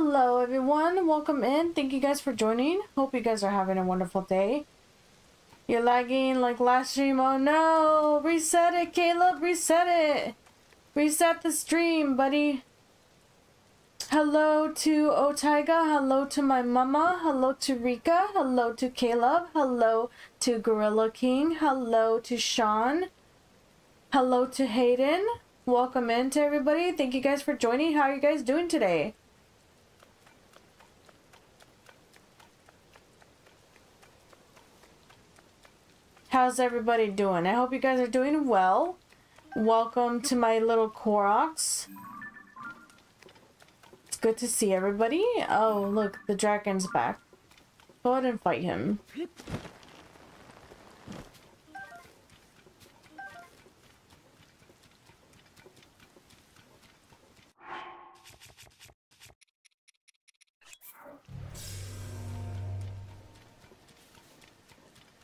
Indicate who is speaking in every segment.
Speaker 1: Hello everyone, welcome in. Thank you guys for joining. Hope you guys are having a wonderful day. You're lagging like last stream. Oh no! Reset it, Caleb! Reset it! Reset the stream, buddy. Hello to Otaiga. Hello to my mama. Hello to Rika. Hello to Caleb. Hello to Gorilla King. Hello to Sean. Hello to Hayden. Welcome in to everybody. Thank you guys for joining. How are you guys doing today? How's everybody doing? I hope you guys are doing well. Welcome to my little Koroks. It's good to see everybody. Oh, look, the dragon's back. Go ahead and fight him.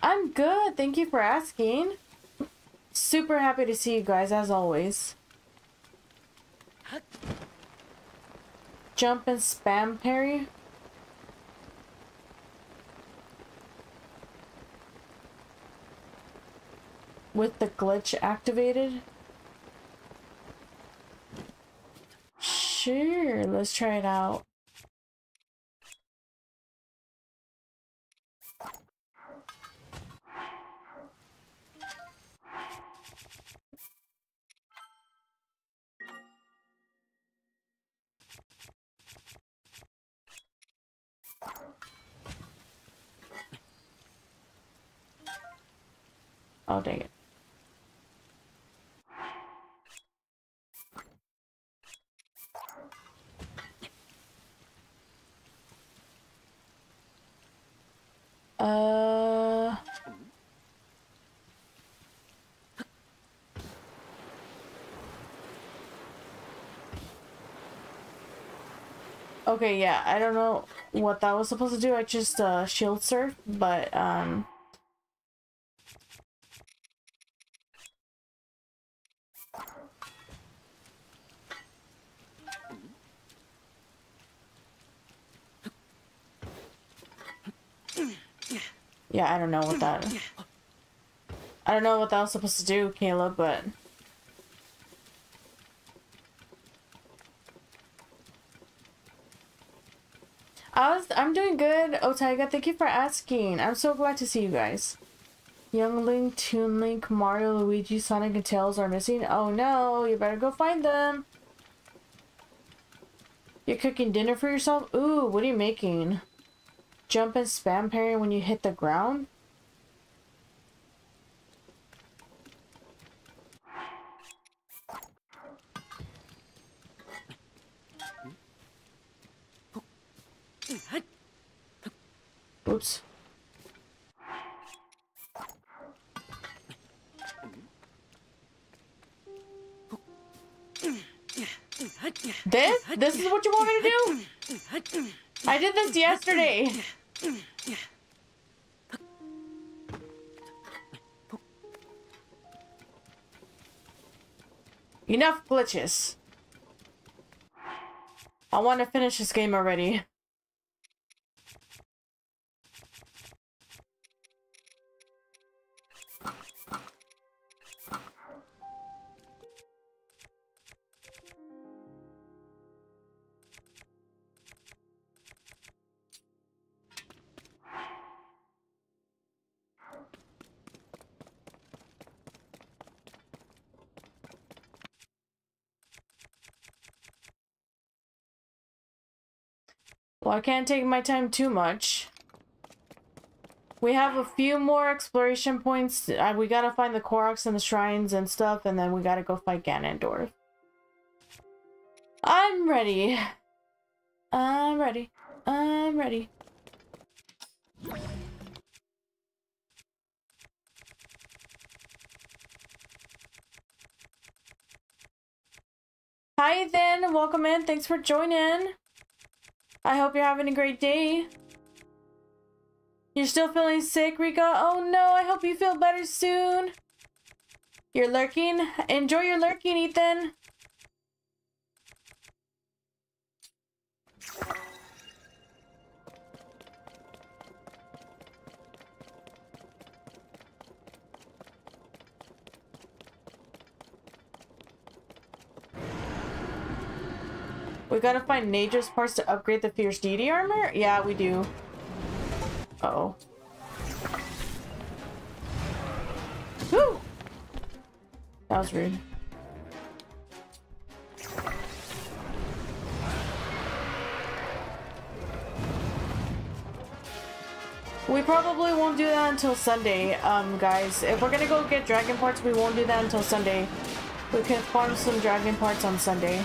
Speaker 1: I'm good. Thank you for asking. Super happy to see you guys, as always. Jump and spam parry. With the glitch activated. Sure, let's try it out. Oh, dang it. Uh... Okay, yeah, I don't know what that was supposed to do. I just uh, shield surf, but um, Yeah, I don't know what that... I don't know what that was supposed to do, Caleb, but... I was, I'm doing good, Otaiga. Thank you for asking. I'm so glad to see you guys. Young Link, Toon Link, Mario, Luigi, Sonic, and Tails are missing. Oh no, you better go find them. You're cooking dinner for yourself? Ooh, what are you making? Jump and spam parry when you hit the ground? Oops. This? This is what you want me to do? I did this yesterday. Enough glitches. I want to finish this game already. Well, I can't take my time too much. We have a few more exploration points. Uh, we gotta find the Koroks and the shrines and stuff, and then we gotta go fight Ganondorf. I'm ready. I'm ready. I'm ready. Hi then, welcome in. Thanks for joining. I hope you're having a great day. You're still feeling sick, Rika? Oh no, I hope you feel better soon. You're lurking? Enjoy your lurking, Ethan. We gotta find Naydra's parts to upgrade the Fierce Deity armor? Yeah, we do. Uh oh Whew! That was rude. We probably won't do that until Sunday, um, guys. If we're gonna go get dragon parts, we won't do that until Sunday. We can farm some dragon parts on Sunday.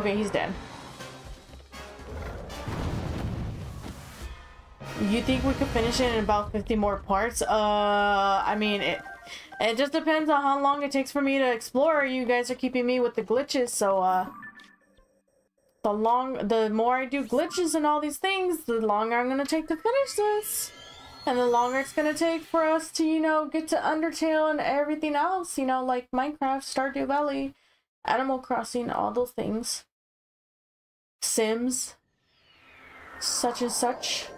Speaker 1: Okay, he's dead. You think we could finish it in about 50 more parts? Uh, I mean, it, it just depends on how long it takes for me to explore. You guys are keeping me with the glitches, so, uh... The long- the more I do glitches and all these things, the longer I'm gonna take to finish this. And the longer it's gonna take for us to, you know, get to Undertale and everything else, you know, like Minecraft, Stardew Valley, Animal Crossing, all those things. Sims, such and such.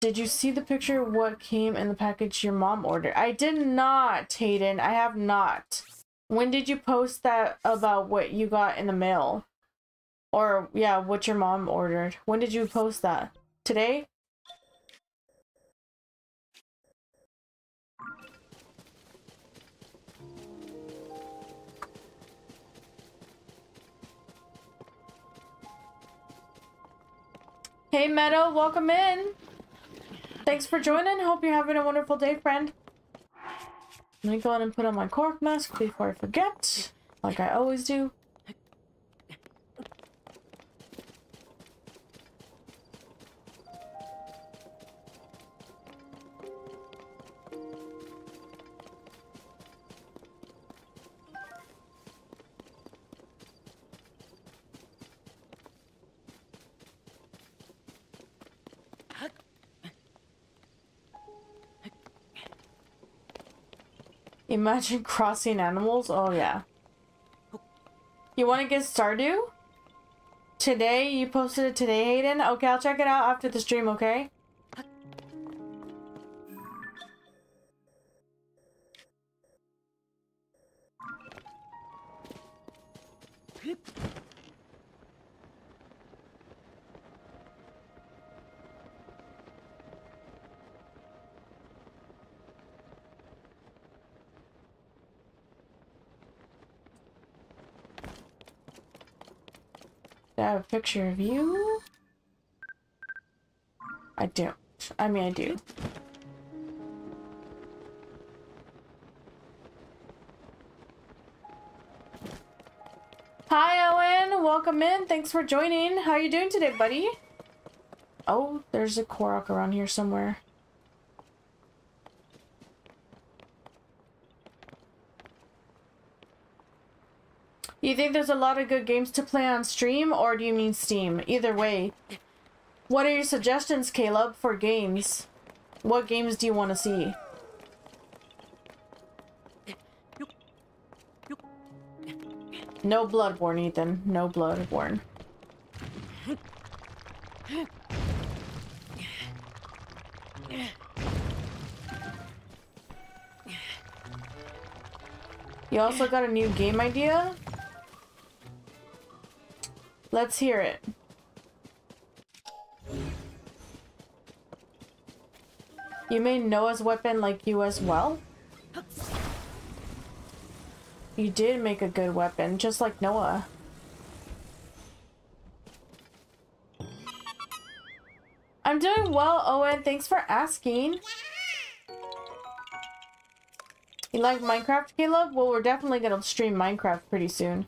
Speaker 1: Did you see the picture what came in the package your mom ordered? I did not, Hayden. I have not. When did you post that about what you got in the mail? Or, yeah, what your mom ordered. When did you post that? Today? Hey Meadow, welcome in. Thanks for joining. Hope you're having a wonderful day, friend. Let me go ahead and put on my Korok mask before I forget, like I always do. Imagine crossing animals? Oh, yeah. You want to get Stardew? Today? You posted it today, Hayden? Okay, I'll check it out after the stream, okay? A picture of you? I don't. I mean, I do. Hi, Owen. Welcome in. Thanks for joining. How are you doing today, buddy? Oh, there's a Korok around here somewhere. You think there's a lot of good games to play on stream, or do you mean Steam? Either way. What are your suggestions, Caleb, for games? What games do you want to see? No Bloodborne, Ethan. No Bloodborne. You also got a new game idea? Let's hear it. You made Noah's weapon like you as well? You did make a good weapon, just like Noah. I'm doing well, Owen. Thanks for asking. You like Minecraft, Caleb? Well, we're definitely gonna stream Minecraft pretty soon.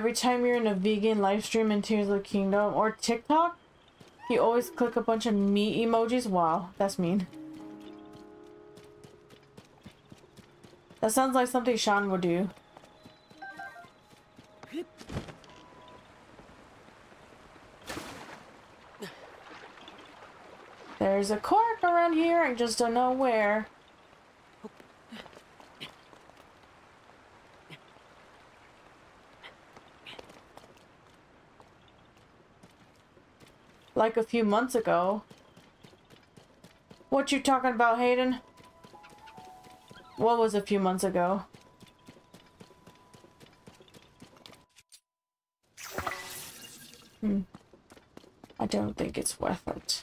Speaker 1: Every time you're in a vegan live stream in Tears of the Kingdom or TikTok, you always click a bunch of meat emojis. Wow, that's mean. That sounds like something Sean would do. There's a Korok around here, I just don't know where. Like a few months ago. What you talking about, Hayden? What was a few months ago? Hmm. I don't think it's worth it.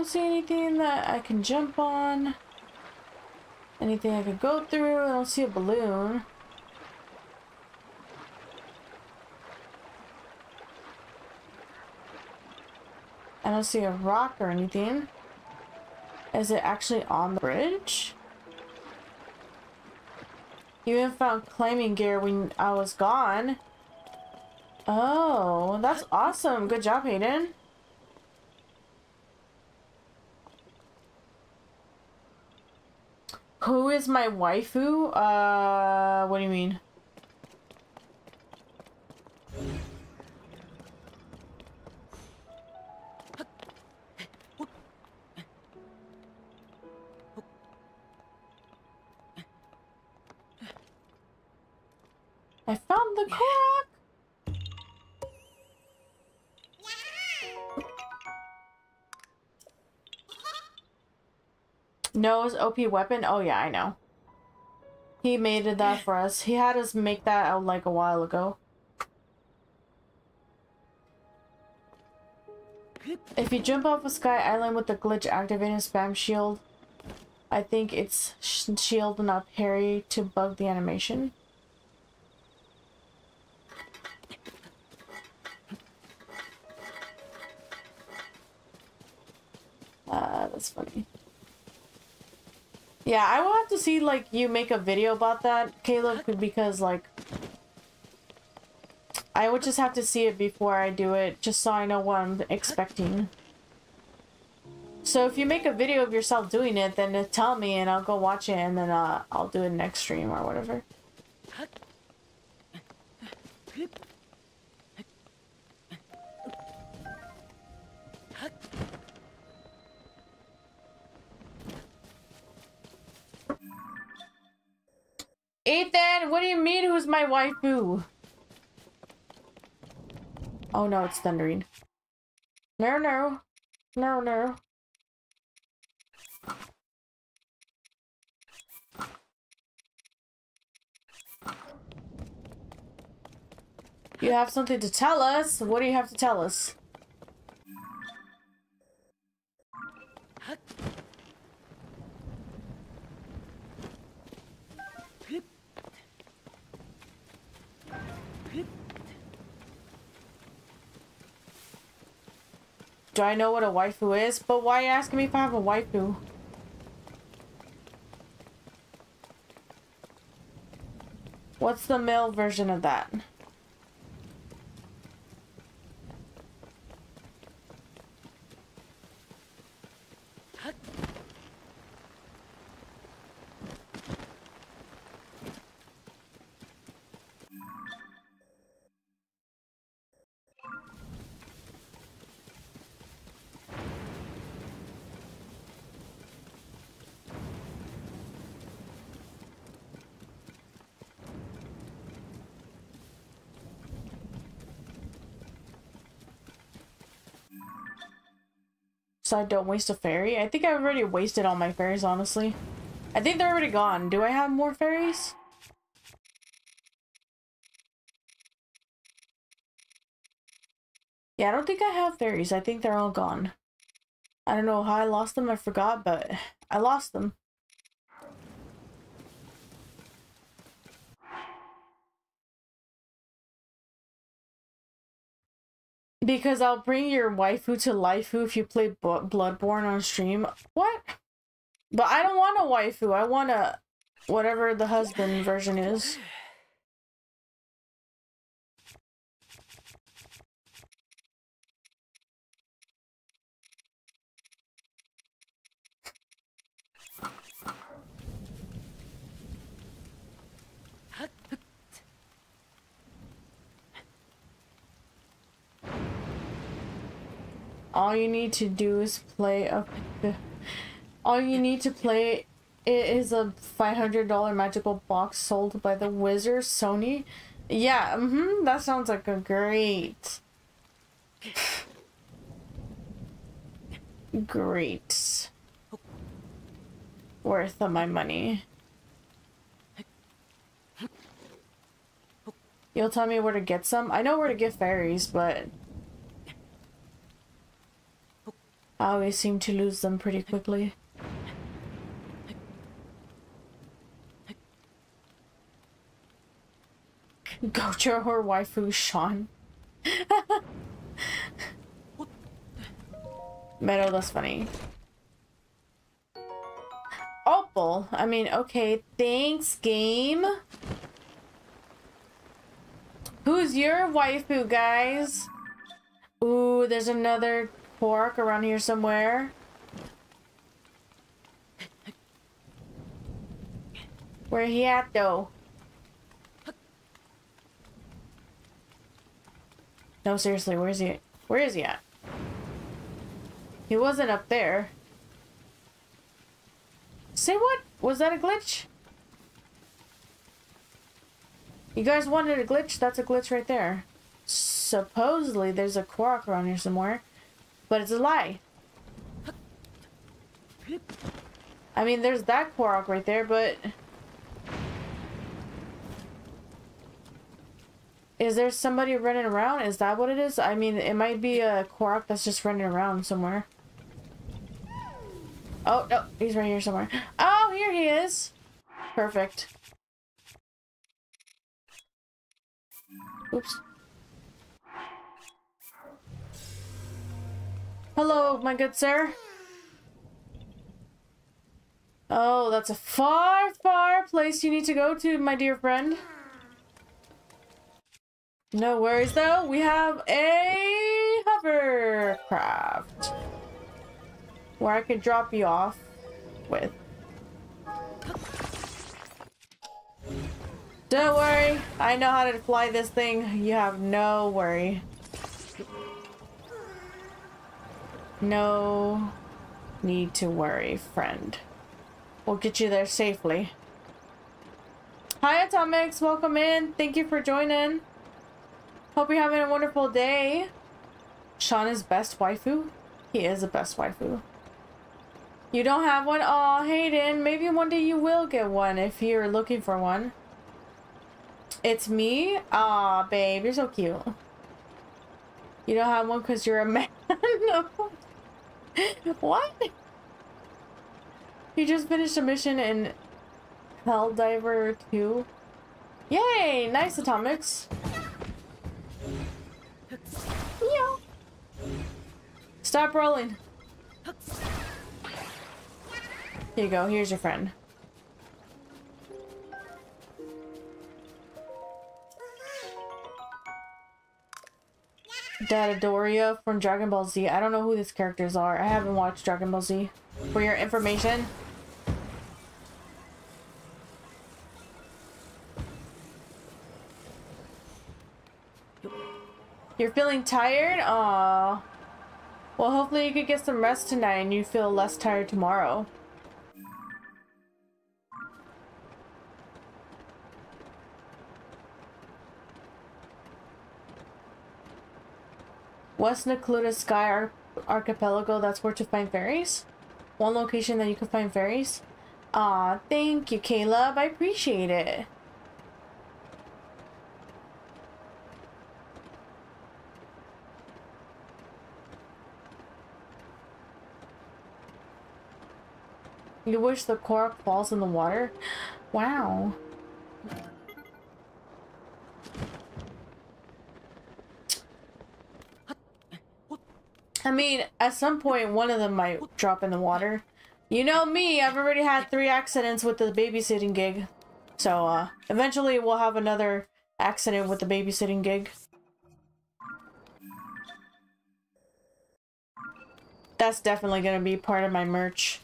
Speaker 1: Don't see anything that I can jump on. Anything I could go through. I don't see a balloon. I don't see a rock or anything. Is it actually on the bridge? You even found climbing gear when I was gone. Oh, that's awesome. Good job, Hayden. Who is my waifu? Uh, what do you mean? Noah's OP weapon? Oh yeah, I know. He made it that for us. He had us make that out like a while ago. If you jump off a sky island with the glitch activating spam shield, I think it's sh shield not parry to bug the animation. Uh, that's funny. Yeah, I will have to see, like, you make a video about that, Caleb, because, like, I would just have to see it before I do it, just so I know what I'm expecting. So if you make a video of yourself doing it, then tell me and I'll go watch it and then uh, I'll do it next stream or whatever. Ethan, what do you mean who's my waifu? Oh no, it's thundering. No, no. No, no. You have something to tell us? What do you have to tell us? Do I know what a waifu is? But why asking me if I have a waifu? What's the male version of that? So I don't waste a fairy. I think I've already wasted all my fairies, honestly. I think they're already gone. Do I have more fairies? Yeah, I don't think I have fairies. I think they're all gone. I don't know how I lost them. I forgot, but I lost them. Because I'll bring your waifu to waifu if you play Bloodborne on stream. What? But I don't want a waifu. I want a whatever the husband version is. All you need to do is play a all you need to play it is a $500 magical box sold by the wizard sony. Yeah mm -hmm, that sounds like a great great worth of my money. You'll tell me where to get some? I know where to get fairies but I always seem to lose them pretty quickly. Gojo or waifu Sean. Meadow, that's funny. Opal. I mean, okay, thanks, game. Who's your waifu, guys? Ooh, there's another Korok around here somewhere. Where he at though? No, seriously, where is he? Where is he at? He wasn't up there. Say what? Was that a glitch? You guys wanted a glitch? That's a glitch right there. Supposedly, there's a Korok around here somewhere. But it's a lie. I mean, there's that Korok right there, but... Is there somebody running around? Is that what it is? I mean, it might be a Korok that's just running around somewhere. Oh, no, he's right here somewhere. Oh, here he is. Perfect. Oops. Hello, my good sir. Oh, that's a far, far place you need to go to, my dear friend. No worries, though. We have a hovercraft. Where I can drop you off with. Don't worry. I know how to fly this thing. You have no worry. No need to worry, friend. We'll get you there safely. Hi, Atomics. Welcome in. Thank you for joining. Hope you're having a wonderful day. Sean is best waifu? He is the best waifu. You don't have one? Aw, Hayden. Maybe one day you will get one if you're looking for one. It's me? Aw, babe. You're so cute. You don't have one because you're a man? no. what? You just finished a mission in Helldiver 2? Yay! Nice atomics. Yeah. Stop rolling. Here you go. Here's your friend. Doria from Dragon Ball Z. I don't know who these characters are. I haven't watched Dragon Ball Z. For your information. You're feeling tired? Aww. Well, hopefully you could get some rest tonight and you feel less tired tomorrow. West Necluda Sky archipelago that's where to find fairies? One location that you can find fairies? Aw, thank you, Caleb. I appreciate it. You wish the Korok falls in the water? Wow. I mean, at some point, one of them might drop in the water. You know me, I've already had three accidents with the babysitting gig. So, uh, eventually we'll have another accident with the babysitting gig. That's definitely gonna be part of my merch.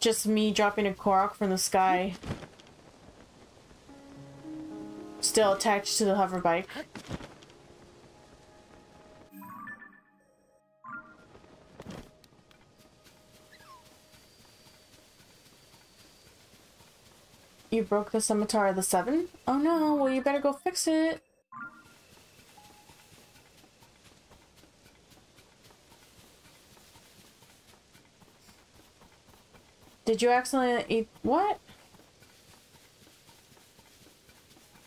Speaker 1: Just me dropping a Korok from the sky. Still attached to the hover bike. You broke the scimitar of the seven? Oh no, well you better go fix it. Did you accidentally eat- what?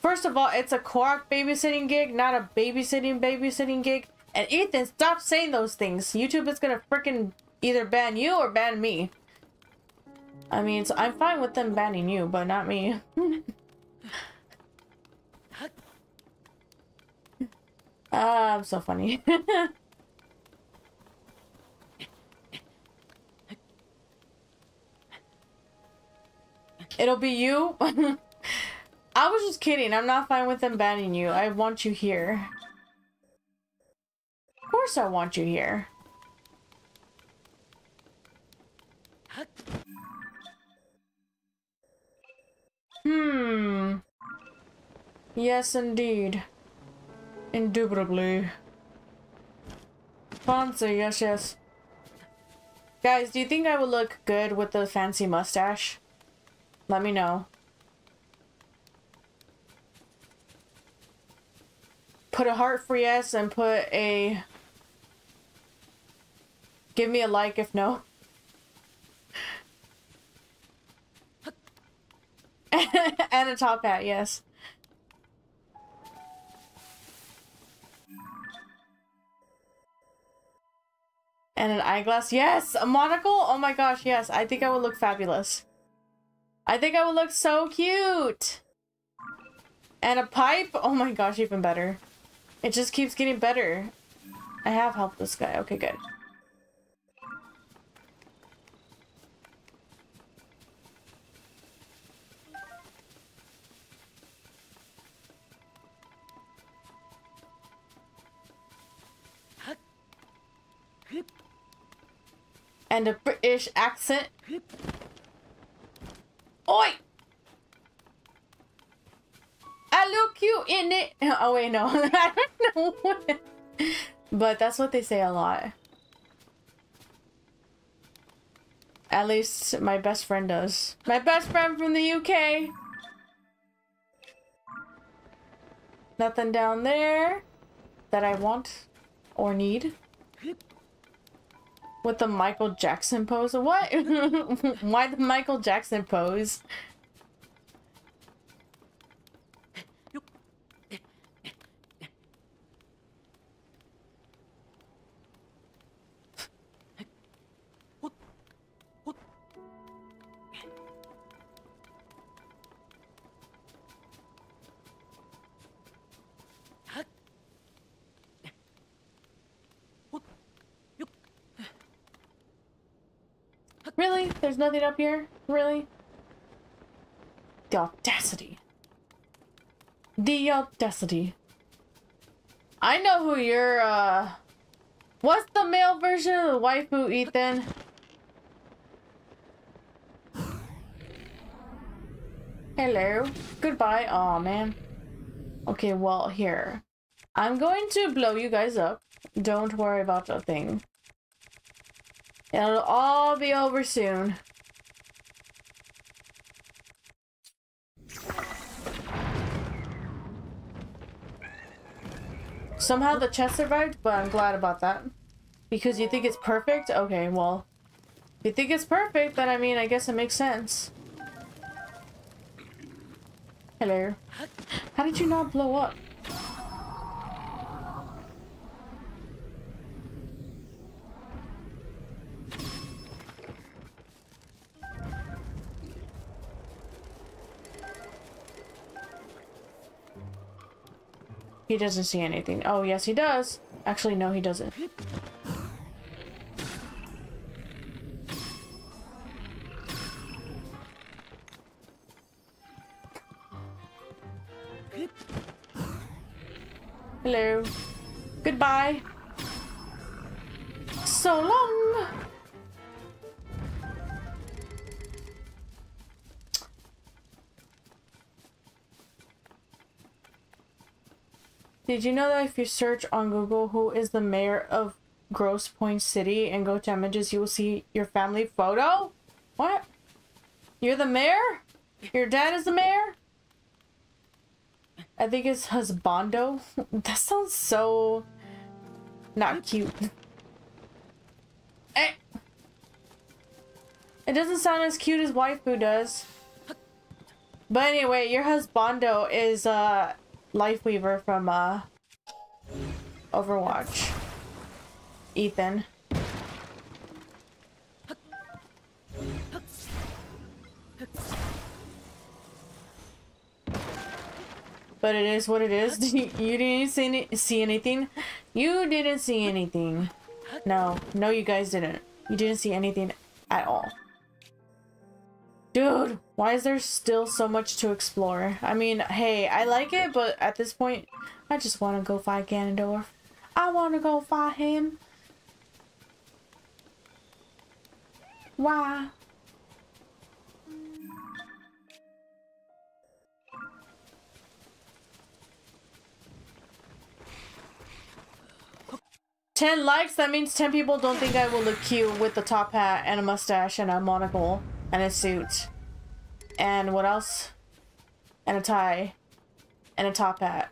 Speaker 1: First of all, it's a Korok babysitting gig, not a babysitting babysitting gig. And Ethan, stop saying those things. YouTube is gonna freaking either ban you or ban me. I mean, so I'm fine with them banning you, but not me. Ah, I'm so funny. It'll be you? I was just kidding. I'm not fine with them banning you. I want you here. Of course I want you here. Hmm. Yes, indeed. Indubitably. Fancy, yes, yes. Guys, do you think I would look good with the fancy mustache? Let me know. Put a heart for yes and put a... Give me a like if no. and a top hat, yes. And an eyeglass. Yes! A monocle? Oh my gosh, yes. I think I would look fabulous. I think I would look so cute! And a pipe? Oh my gosh, even better. It just keeps getting better. I have helped this guy. Okay, good. And a British accent. Oi! I look cute in it. Oh wait, no, I don't know. What... But that's what they say a lot. At least my best friend does. My best friend from the UK. Nothing down there that I want or need. With the Michael Jackson pose? What? Why the Michael Jackson pose? There's nothing up here? Really? The audacity. The audacity. I know who you're, uh... What's the male version of the waifu, Ethan? Hello. Goodbye. Aw, man. Okay, well, here. I'm going to blow you guys up. Don't worry about the thing. It'll all be over soon. Somehow the chest survived, but I'm glad about that. Because you think it's perfect? Okay, well. If you think it's perfect, then I mean, I guess it makes sense. Hello. How did you not blow up? He doesn't see anything. Oh, yes, he does. Actually, no, he doesn't. Hello. Goodbye. So long. Did you know that if you search on Google who is the mayor of Grosse Pointe City and go to images, you will see your family photo? What? You're the mayor? Your dad is the mayor? I think it's husbando. that sounds so not cute. Eh. It doesn't sound as cute as waifu does. But anyway, your husbando is uh Lifeweaver from uh Overwatch. Ethan. But it is what it is. you didn't see, any see anything? You didn't see anything. No. No, you guys didn't. You didn't see anything at all. Dude, why is there still so much to explore? I mean, hey, I like it, but at this point, I just want to go fight Ganondorf. I want to go fight him. Why? Ten likes? That means ten people don't think I will look cute with the top hat and a mustache and a monocle and a suit. And what else? And a tie. And a top hat.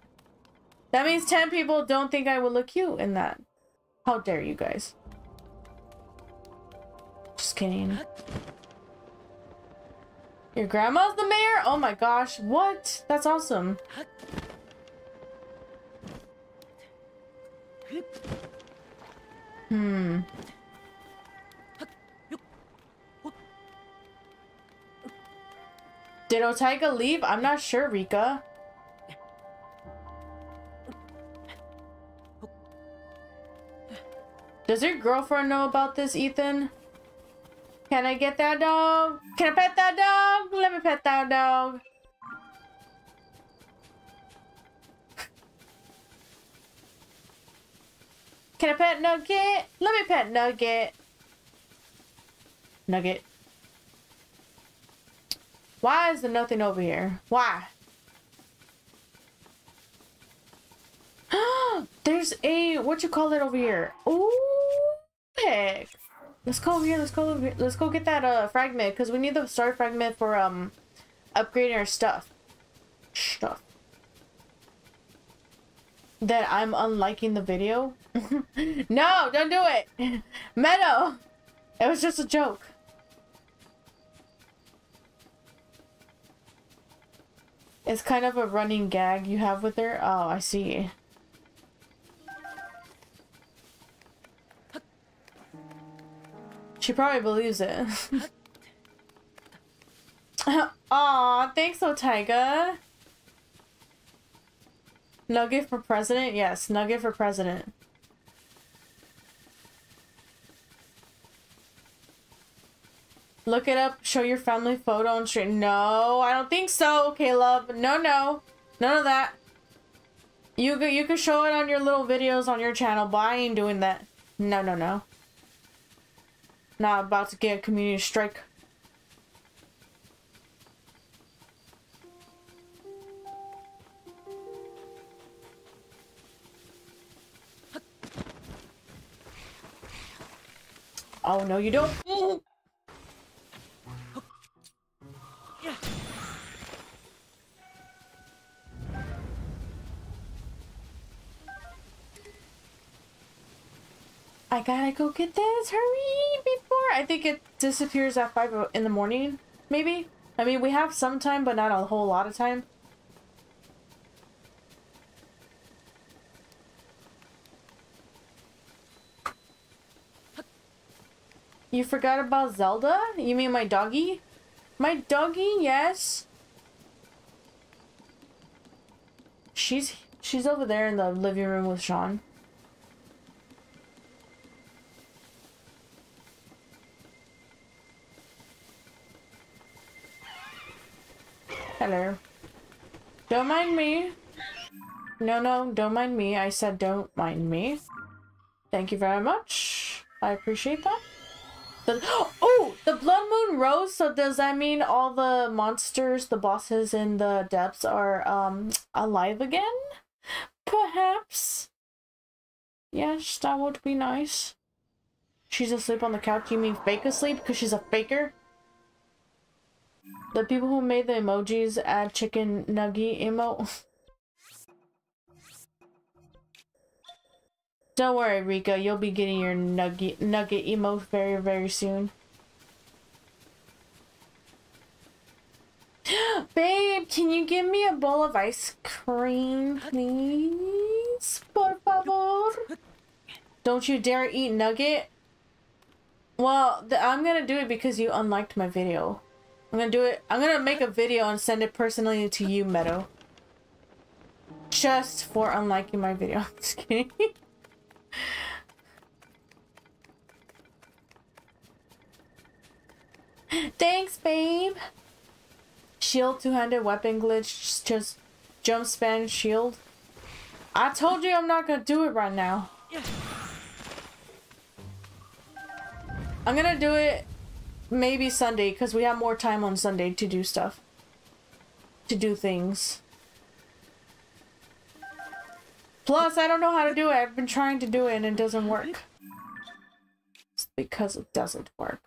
Speaker 1: That means 10 people don't think I would look cute in that. How dare you guys. Just kidding. Your grandma's the mayor? Oh my gosh, what? That's awesome. Hmm. Did Otaiga leave? I'm not sure, Rika. Does your girlfriend know about this, Ethan? Can I get that dog? Can I pet that dog? Let me pet that dog. Can I pet Nugget? Let me pet Nugget. Nugget. Why is there nothing over here? Why? There's a what you call it over here. Ooh, heck. Let's go over here. Let's go over here. Let's go get that uh fragment because we need the star fragment for um upgrading our stuff. Stuff. That I'm unliking the video. no, don't do it. Meadow. It was just a joke. It's kind of a running gag you have with her? Oh, I see. She probably believes it. Aw, thanks, Otaiga. Nugget for president? Yes, Nugget for president. Look it up. Show your family photo on stream. No, I don't think so, Caleb. No, no. None of that. You you could show it on your little videos on your channel, but I ain't doing that. No, no, no. Not about to get a community strike. Oh, no, you don't. I gotta go get this. Hurry before I think it disappears at five in the morning. Maybe. I mean, we have some time, but not a whole lot of time. You forgot about Zelda? You mean my doggy? My doggy, yes. She's she's over there in the living room with Sean. Hello. Don't mind me. No, no, don't mind me. I said don't mind me. Thank you very much. I appreciate that. The, oh, the blood moon rose. So does that mean all the monsters, the bosses in the depths are um alive again? Perhaps. Yes, that would be nice. She's asleep on the couch. You mean fake asleep because she's a faker? The people who made the emojis add chicken nugget emote. Don't worry, Rika. You'll be getting your nugget nugget emote very, very soon. Babe, can you give me a bowl of ice cream, please? Por favor. Don't you dare eat nugget. Well, I'm gonna do it because you unliked my video. I'm gonna do it. I'm gonna make a video and send it personally to you, Meadow. Just for unliking my video. Just kidding. Thanks, babe. Shield two-handed weapon glitch. Just jump span shield. I told you I'm not gonna do it right now. I'm gonna do it maybe Sunday because we have more time on Sunday to do stuff. To do things. Plus, I don't know how to do it. I've been trying to do it and it doesn't work. It's because it doesn't work.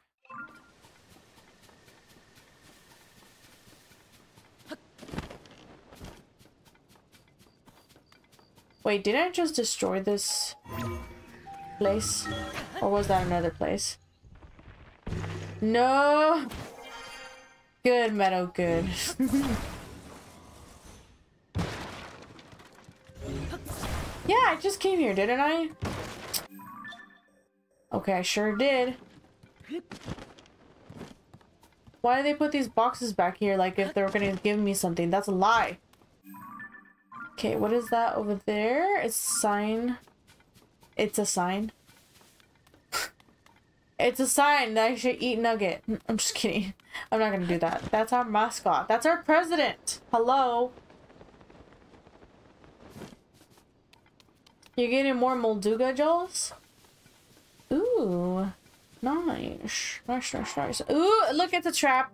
Speaker 1: Wait, did I just destroy this place? Or was that another place? No! Good, Meadow, good. Yeah, I just came here, didn't I? Okay, I sure did. Why did they put these boxes back here like if they were gonna give me something? That's a lie. Okay, what is that over there? It's a sign. It's a sign. It's a sign that I should eat nugget. I'm just kidding. I'm not gonna do that. That's our mascot. That's our president. Hello. You're getting more Molduga Jaws? Ooh. Nice. Nice, nice, nice. Ooh, look at the trap.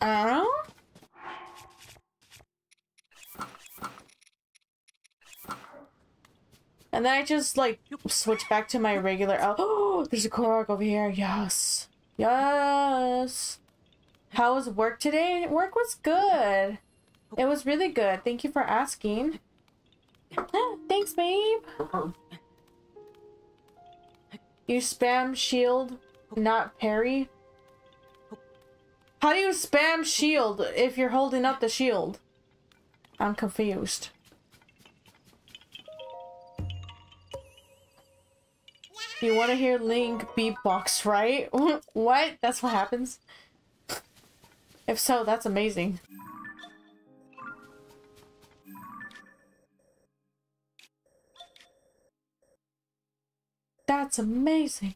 Speaker 1: Uh? And then I just like switch back to my regular. Oh, there's a Korok over here. Yes. Yes. How was work today? Work was good. It was really good. Thank you for asking. Thanks, babe. You spam shield, not parry. How do you spam shield if you're holding up the shield? I'm confused. You want to hear Link beatbox, right? what? That's what happens? If so, that's amazing. That's amazing.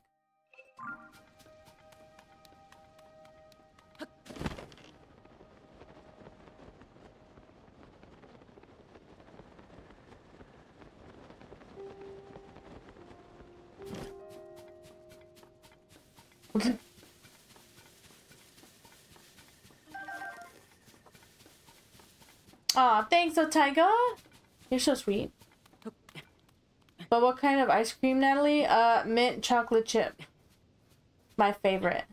Speaker 1: Aw, thanks, Otaiga. You're so sweet. But what kind of ice cream, Natalie? Uh, mint chocolate chip. My favorite.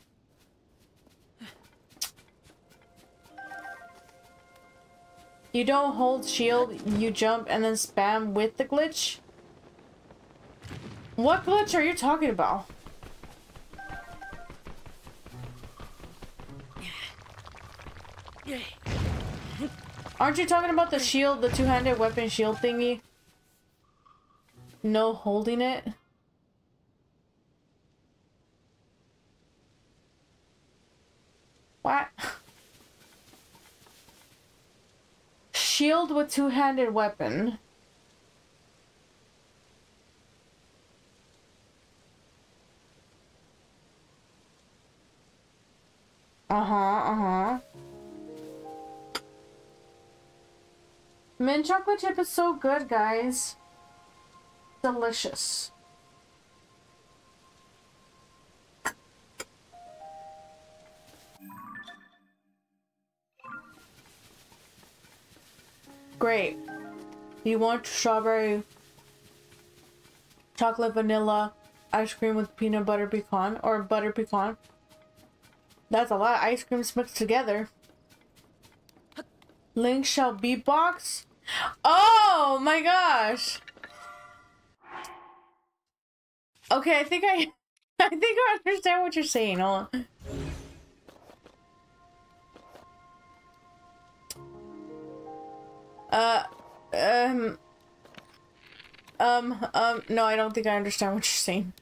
Speaker 1: You don't hold shield, you jump and then spam with the glitch? What glitch are you talking about? Aren't you talking about the shield, the two-handed weapon shield thingy? No holding it? What? Shield with two-handed weapon. Uh-huh, uh-huh. Mint chocolate chip is so good, guys. Delicious. Great. You want strawberry, chocolate vanilla, ice cream with peanut butter pecan, or butter pecan. That's a lot of ice creams mixed together. Link shall beatbox? Oh my gosh! Okay, I think I... I think I understand what you're saying. Hold on. Uh, um, um, um, no, I don't think I understand what you're saying.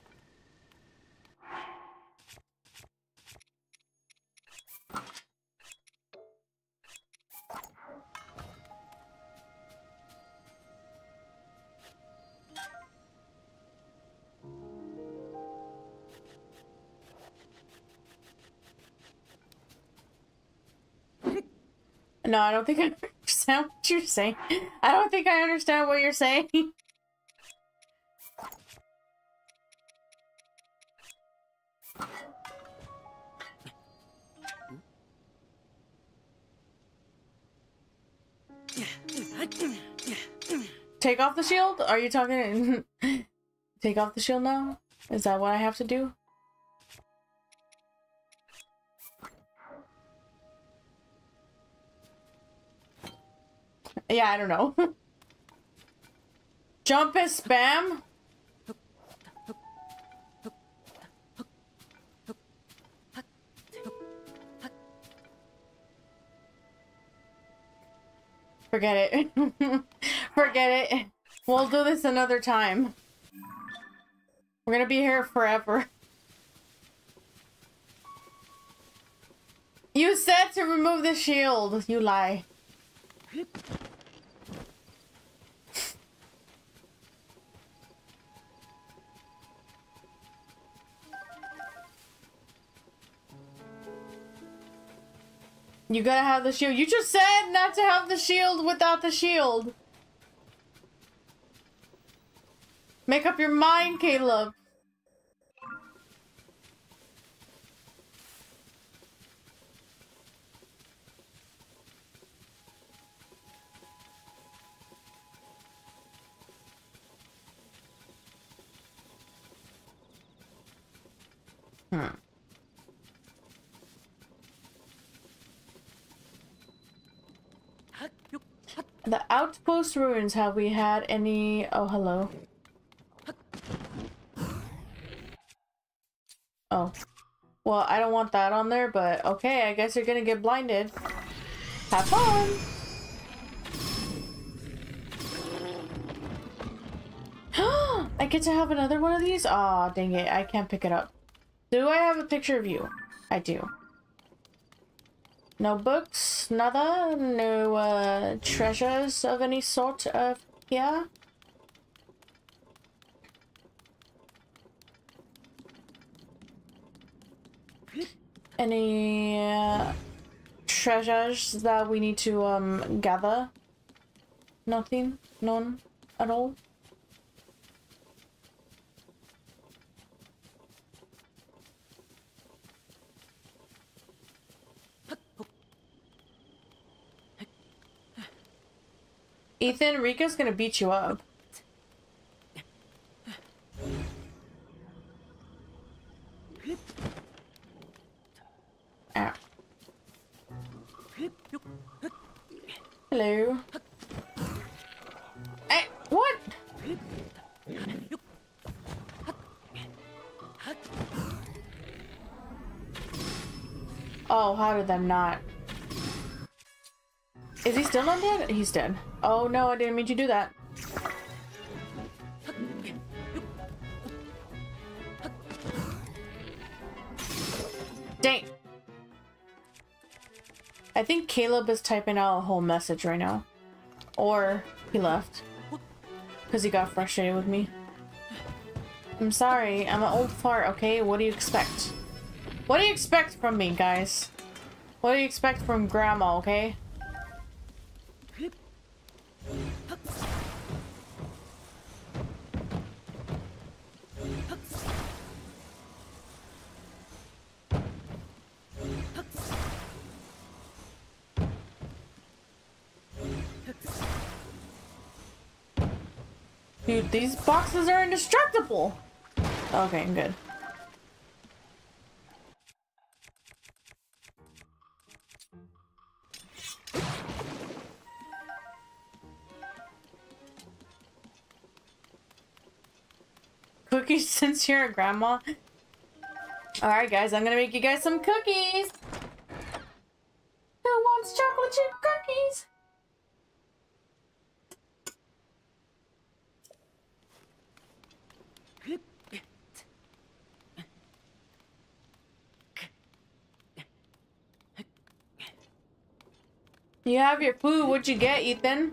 Speaker 1: No, I don't think I understand what you're saying. I don't think I understand what you're saying. Take off the shield? Are you talking? Take off the shield now? Is that what I have to do? Yeah, I don't know. Jump is spam? Forget it. Forget it. We'll do this another time. We're gonna be here forever. You said to remove the shield. You lie. You gotta have the shield. You just said not to have the shield without the shield. Make up your mind, Caleb. Hmm. The outpost ruins, have we had any... Oh, hello. Oh. Well, I don't want that on there, but okay, I guess you're gonna get blinded. Have fun! I get to have another one of these? Aw, dang it, I can't pick it up. Do I have a picture of you? I do. No books, nada, no uh, treasures of any sort of here. Any uh, treasures that we need to um, gather? Nothing? None at all? Ethan, Rico's gonna beat you up. Hello. Hey, what? Oh, how did that not? Is he still not dead? He's dead. Oh no, I didn't mean to do that. Dang. I think Caleb is typing out a whole message right now. Or he left. Because he got frustrated with me. I'm sorry, I'm an old fart, okay? What do you expect? What do you expect from me, guys? What do you expect from grandma, okay? These boxes are indestructible! Okay, I'm good. Cookies since you're a grandma? Alright guys, I'm gonna make you guys some cookies! Who wants chocolate chip cookies? You have your food. What'd you get, Ethan?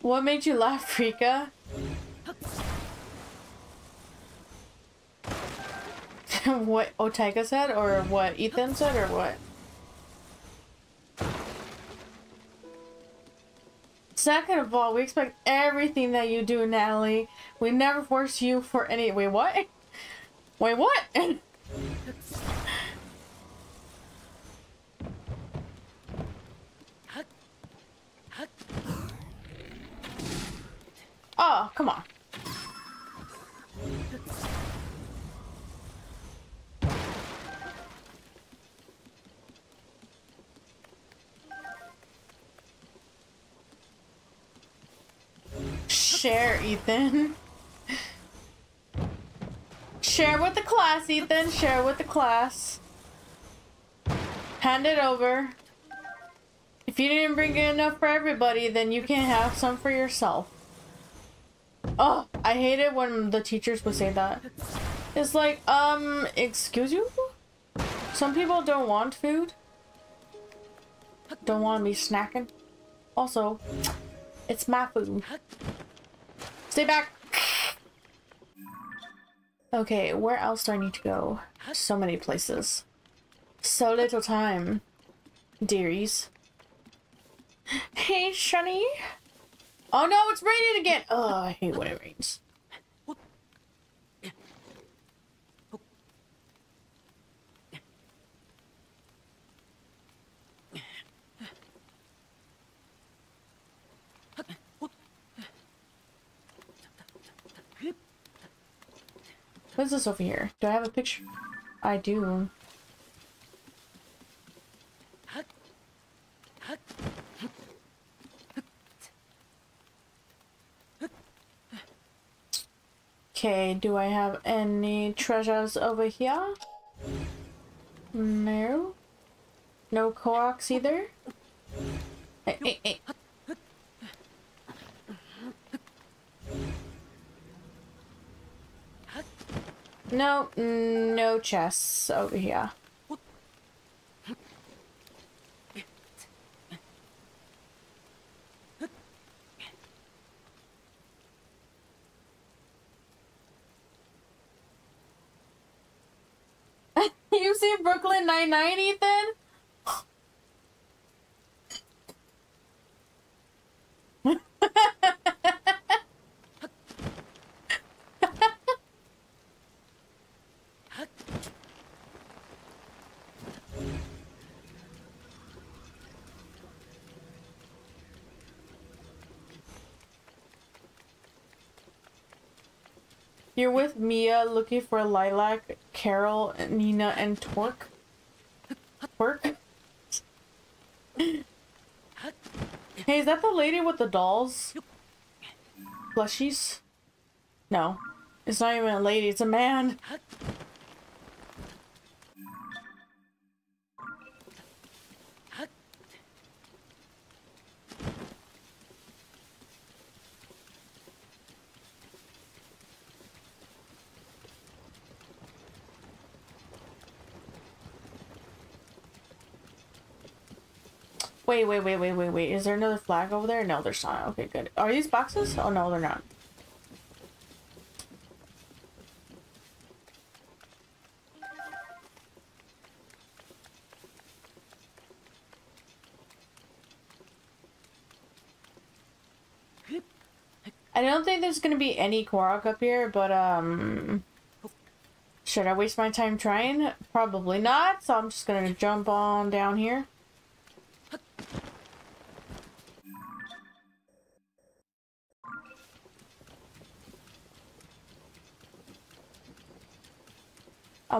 Speaker 1: What made you laugh, Rika? what Otega said, or what Ethan said, or what? Second of all, we expect everything that you do, Natalie. We never force you for any- wait, what? Wait, what? oh, come on. Ethan. Share with the class, Ethan. Share with the class. Hand it over. If you didn't bring enough for everybody, then you can have some for yourself. Oh, I hate it when the teachers would say that. It's like, um, excuse you? Some people don't want food. Don't want be snacking. Also, it's my food. Stay back! Okay, where else do I need to go? So many places. So little time. Dearies. Hey, Shunny! Oh no, it's raining again! Oh, I hate when it rains. What is this over here? Do I have a picture? I do. Okay, do I have any treasures over here? No. No Koroks either? Hey, hey, hey. No, no chests over here. you see Brooklyn Nine-Nine, Ethan? You're with Mia looking for Lilac, Carol, Nina, and Torque. Torque? hey, is that the lady with the dolls? Plushies? No. It's not even a lady, it's a man. Wait, wait, wait, wait, wait, wait. Is there another flag over there? No, there's not. Okay, good. Are these boxes? Oh, no, they're not. I don't think there's gonna be any Korok up here, but um... Should I waste my time trying? Probably not, so I'm just gonna jump on down here.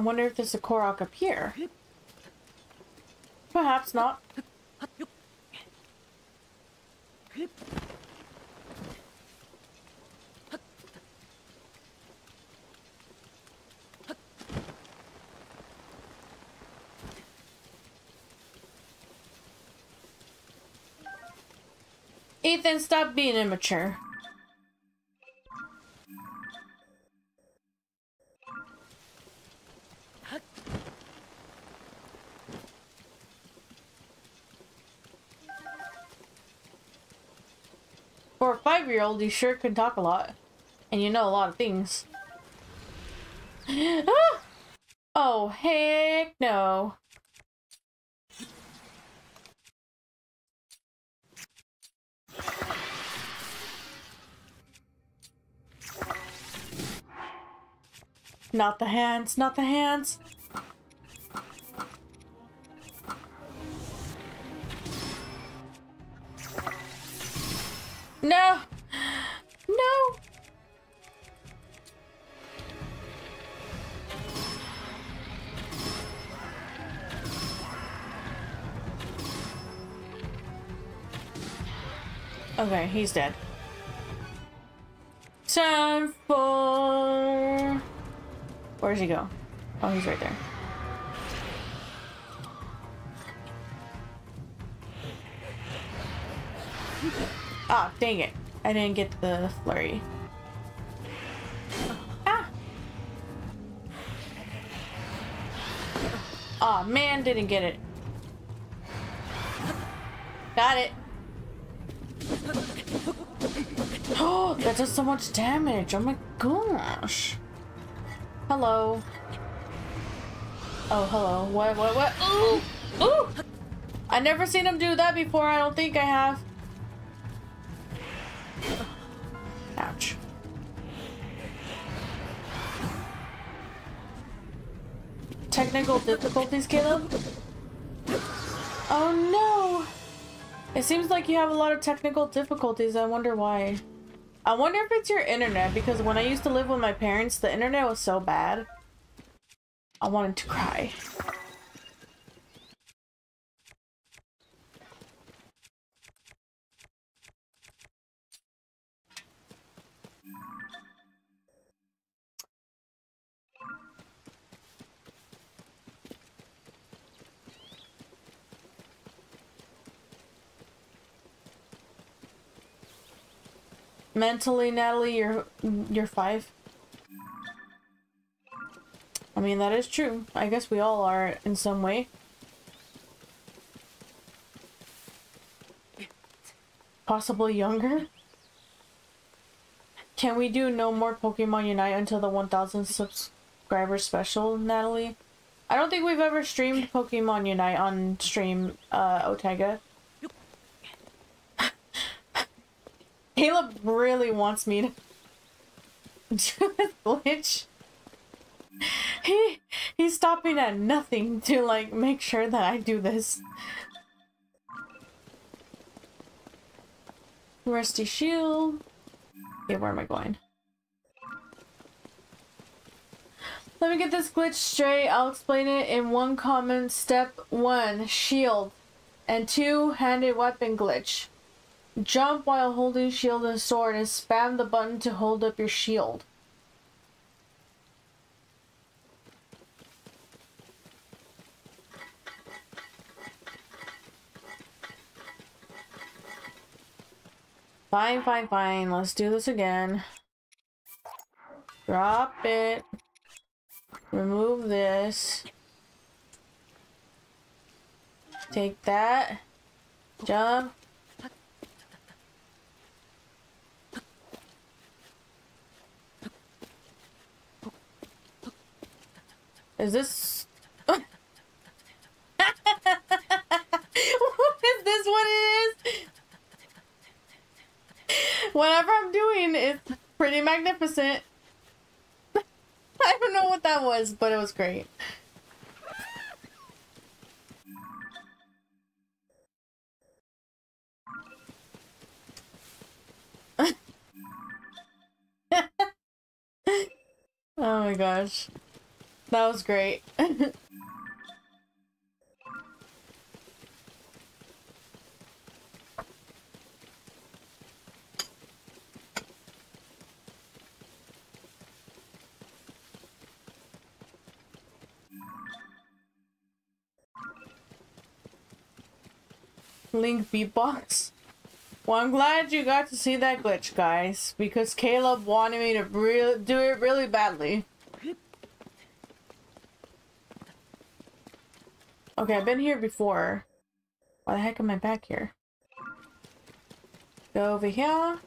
Speaker 1: Wonder if there's a Korok up here. Perhaps not. Ethan, stop being immature. For a five-year-old, you sure can talk a lot. And you know a lot of things. ah! Oh, heck no. Not the hands, not the hands. No! No! Okay, he's dead. Time for... Where does he go? Oh, he's right there. Ah, dang it. I didn't get the flurry. Ah! Aw, oh, man, didn't get it. Got it. Oh, that does so much damage. Oh my gosh. Hello. Oh, hello. What, what, what? Ooh! Ooh! I never seen him do that before. I don't think I have. Technical difficulties, Caleb? Oh no! It seems like you have a lot of technical difficulties. I wonder why. I wonder if it's your internet, because when I used to live with my parents, the internet was so bad. I wanted to cry. Mentally, Natalie, you're you're five. I mean, that is true. I guess we all are in some way. Possibly younger? Can we do no more Pokemon Unite until the 1000 subscriber special, Natalie? I don't think we've ever streamed Pokemon Unite on stream, uh, Otega. Caleb really wants me to do this glitch. He he's stopping at nothing to like make sure that I do this. Rusty shield. Okay, where am I going? Let me get this glitch straight. I'll explain it in one comment. Step one, shield. And two, handed weapon glitch. Jump while holding shield and sword and spam the button to hold up your shield. Fine, fine, fine. Let's do this again. Drop it. Remove this. Take that. Jump. Is this... is this what it is? Whatever I'm doing is pretty magnificent. I don't know what that was, but it was great. oh my gosh. That was great. Link beatbox. Well, I'm glad you got to see that glitch, guys, because Caleb wanted me to do it really badly. Okay, I've been here before. Why the heck am I back here? Go over here.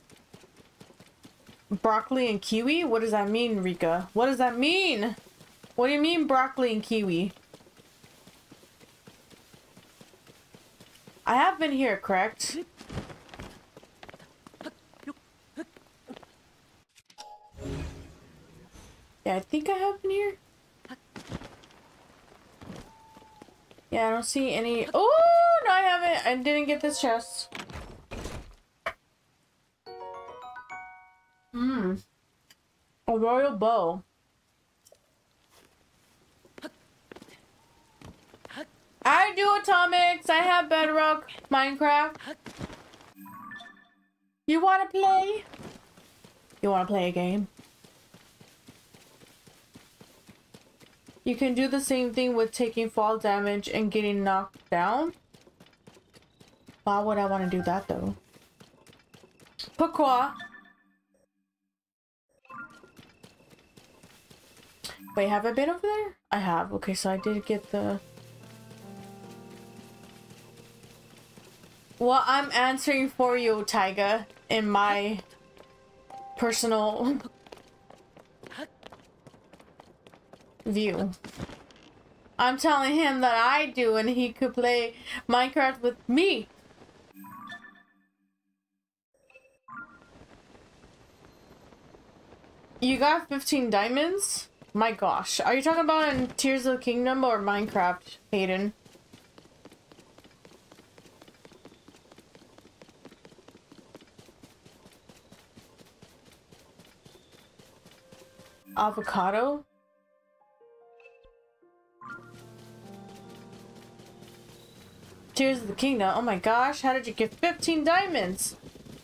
Speaker 1: Broccoli and kiwi? What does that mean, Rika? What does that mean? What do you mean broccoli and kiwi? I have been here, correct? Yeah, I think I have been here. Yeah, I don't see any- Oh, no I haven't! I didn't get this chest. Hmm. A royal bow. I do atomics. I have bedrock. Minecraft. You want to play? You want to play a game? You can do the same thing with taking fall damage and getting knocked down. Why would I want to do that though? Pourquoi? Wait, have I been over there? I have. Okay, so I did get the... Well, I'm answering for you, Taiga, in my personal view. I'm telling him that I do and he could play Minecraft with me. You got 15 diamonds? My gosh. Are you talking about in Tears of the Kingdom or Minecraft, Hayden? Avocado? Tears of the Kingdom. Oh my gosh, how did you get 15 diamonds?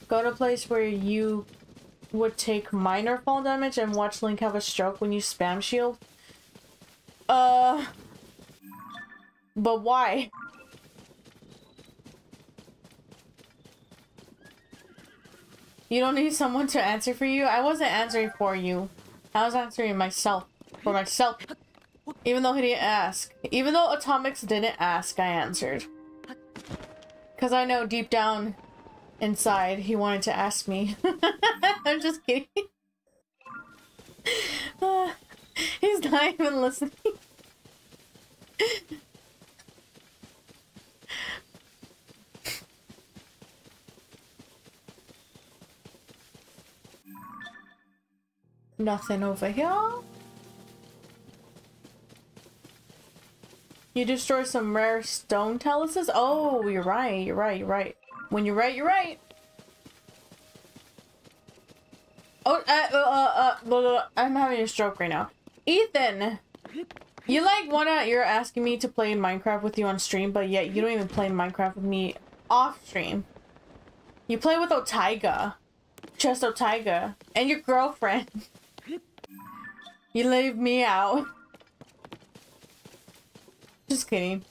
Speaker 1: Go to a place where you would take minor fall damage and watch Link have a stroke when you spam shield. Uh... But why? You don't need someone to answer for you? I wasn't answering for you. I was answering myself. For myself. Even though he didn't ask. Even though Atomics didn't ask, I answered. Because I know deep down inside he wanted to ask me. I'm just kidding. Uh, he's not even listening. Nothing over here. You destroy some rare stone taluses? Oh, you're right, you're right, you're right. When you're right, you're right. Oh, uh, uh, uh, uh, I'm having a stroke right now. Ethan! You like wanna you're asking me to play Minecraft with you on stream, but yet you don't even play Minecraft with me off stream. You play with Otaiga. Just Otaiga. And your girlfriend. you leave me out. Just kidding.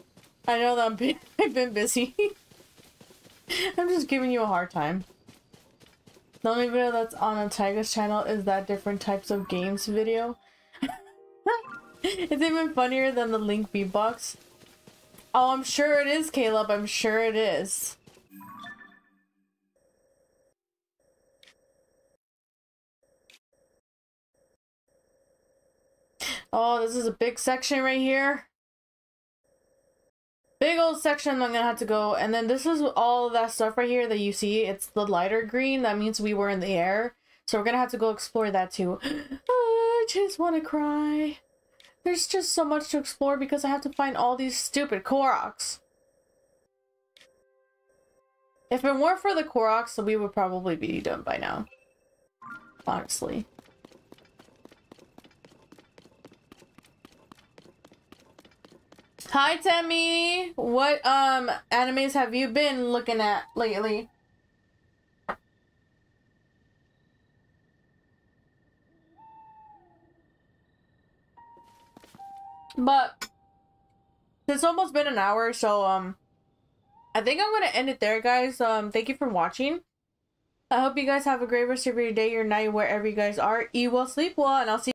Speaker 1: I know that I'm I've been busy. I'm just giving you a hard time. The only video that's on Otaiga's channel is that different types of games video. it's even funnier than the Link beatbox. Oh, I'm sure it is, Caleb. I'm sure it is. Oh, this is a big section right here. Big old section I'm gonna have to go. And then this is all that stuff right here that you see. It's the lighter green. That means we were in the air. So we're gonna have to go explore that too. I just want to cry. There's just so much to explore because I have to find all these stupid Koroks. If it weren't for the Koroks, we would probably be done by now. Honestly. Hi, Temmie! What, um, animes have you been looking at lately? But, it's almost been an hour, so, um, I think I'm gonna end it there, guys. Um, thank you for watching. I hope you guys have a great rest of your day, your night, wherever you guys are. Eat well, sleep well, and I'll see